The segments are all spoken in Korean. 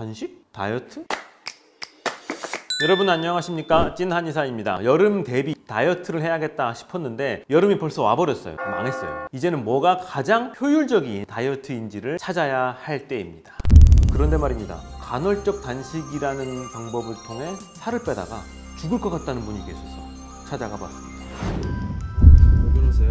단식? 다이어트? 여러분 안녕하십니까? 찐 한의사입니다. 여름 대비 다이어트를 해야겠다 싶었는데 여름이 벌써 와버렸어요. 망했어요. 이제는 뭐가 가장 효율적인 다이어트인지를 찾아야 할 때입니다. 그런데 말입니다. 간헐적 단식이라는 방법을 통해 살을 빼다가 죽을 것 같다는 분이 계셔서 찾아가 봤습니다. 왜 그러세요?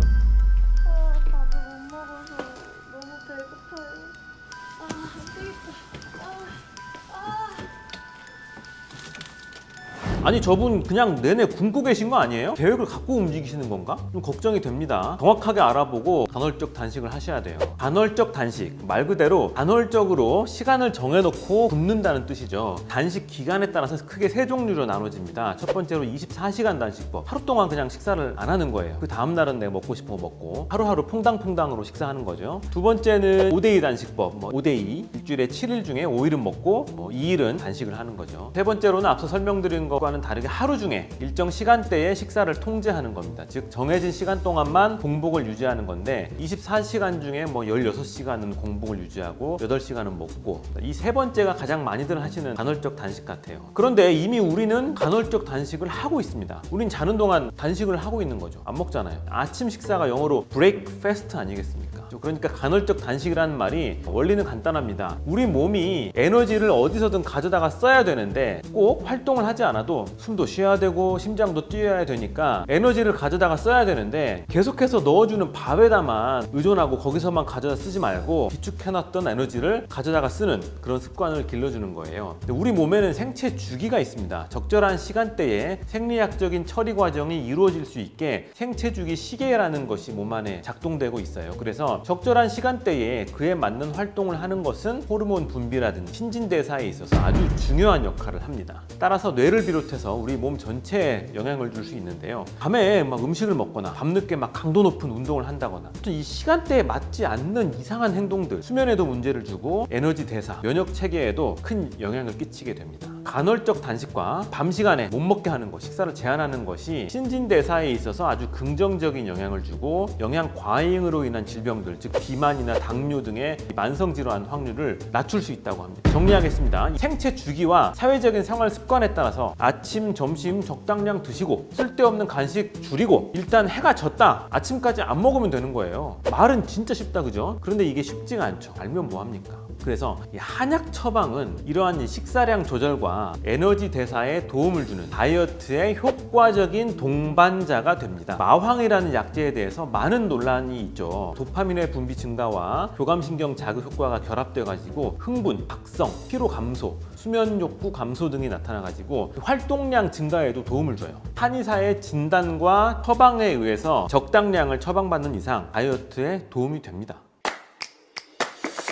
아니 저분 그냥 내내 굶고 계신 거 아니에요? 계획을 갖고 움직이시는 건가? 좀 걱정이 됩니다. 정확하게 알아보고 간헐적 단식을 하셔야 돼요. 간헐적 단식 말 그대로 간헐적으로 시간을 정해놓고 굶는다는 뜻이죠. 단식 기간에 따라서 크게 세 종류로 나눠집니다. 첫 번째로 24시간 단식법. 하루 동안 그냥 식사를 안 하는 거예요. 그 다음 날은 내가 먹고 싶은 거 먹고 하루하루 퐁당퐁당으로 식사하는 거죠. 두 번째는 5대2 단식법. 뭐 5대2 일주일에 7일 중에 5일은 먹고 뭐 2일은 단식을 하는 거죠. 세 번째로는 앞서 설명드린 것과 는 다르게 하루 중에 일정 시간대에 식사를 통제하는 겁니다. 즉 정해진 시간 동안만 공복을 유지하는 건데 24시간 중에 뭐 16시간은 공복을 유지하고 8시간은 먹고 이 세 번째가 가장 많이들 하시는 간헐적 단식 같아요. 그런데 이미 우리는 간헐적 단식을 하고 있습니다. 우린 자는 동안 단식을 하고 있는 거죠. 안 먹잖아요. 아침 식사가 영어로 breakfast 아니겠습니까? 그러니까 간헐적 단식이라는 말이 원리는 간단합니다. 우리 몸이 에너지를 어디서든 가져다가 써야 되는데 꼭 활동을 하지 않아도 숨도 쉬어야 되고 심장도 뛰어야 되니까 에너지를 가져다가 써야 되는데 계속해서 넣어주는 밥에다만 의존하고 거기서만 가져다 쓰지 말고 비축해놨던 에너지를 가져다가 쓰는 그런 습관을 길러주는 거예요. 우리 몸에는 생체 주기가 있습니다. 적절한 시간대에 생리학적인 처리 과정이 이루어질 수 있게 생체 주기 시계라는 것이 몸 안에 작동되고 있어요. 그래서 적절한 시간대에 그에 맞는 활동을 하는 것은 호르몬 분비라든지 신진대사에 있어서 아주 중요한 역할을 합니다. 따라서 뇌를 비롯해서 우리 몸 전체에 영향을 줄 수 있는데요. 밤에 막 음식을 먹거나 밤늦게 막 강도 높은 운동을 한다거나 이 시간대에 맞지 않는 이상한 행동들 수면에도 문제를 주고 에너지 대사, 면역 체계에도 큰 영향을 끼치게 됩니다. 간헐적 단식과 밤 시간에 못 먹게 하는 것, 식사를 제한하는 것이 신진대사에 있어서 아주 긍정적인 영향을 주고 영양 과잉으로 인한 질병들, 즉 비만이나 당뇨 등의 만성 질환 확률을 낮출 수 있다고 합니다. 정리하겠습니다. 생체 주기와 사회적인 생활 습관에 따라서 아침, 점심 적당량 드시고 쓸데없는 간식 줄이고 일단 해가 졌다. 아침까지 안 먹으면 되는 거예요. 말은 진짜 쉽다 그죠? 그런데 이게 쉽지가 않죠. 알면 뭐 합니까? 그래서 이 한약 처방은 이러한 이 식사량 조절과 에너지 대사에 도움을 주는 다이어트의 효과적인 동반자가 됩니다. 마황이라는 약제에 대해서 많은 논란이 있죠. 도파민의 분비 증가와 교감신경 자극 효과가 결합돼 가지고 흥분, 각성, 피로 감소, 수면 욕구 감소 등이 나타나 가지고 활동량 증가에도 도움을 줘요. 한의사의 진단과 처방에 의해서 적당량을 처방받는 이상 다이어트에 도움이 됩니다.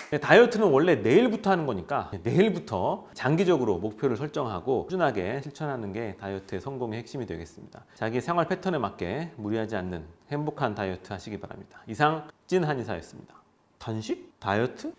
네, 다이어트는 원래 내일부터 하는 거니까 내일부터 장기적으로 목표를 설정하고 꾸준하게 실천하는 게 다이어트의 성공의 핵심이 되겠습니다. 자기 생활 패턴에 맞게 무리하지 않는 행복한 다이어트 하시기 바랍니다. 이상 찐 한의사였습니다. 단식? 다이어트?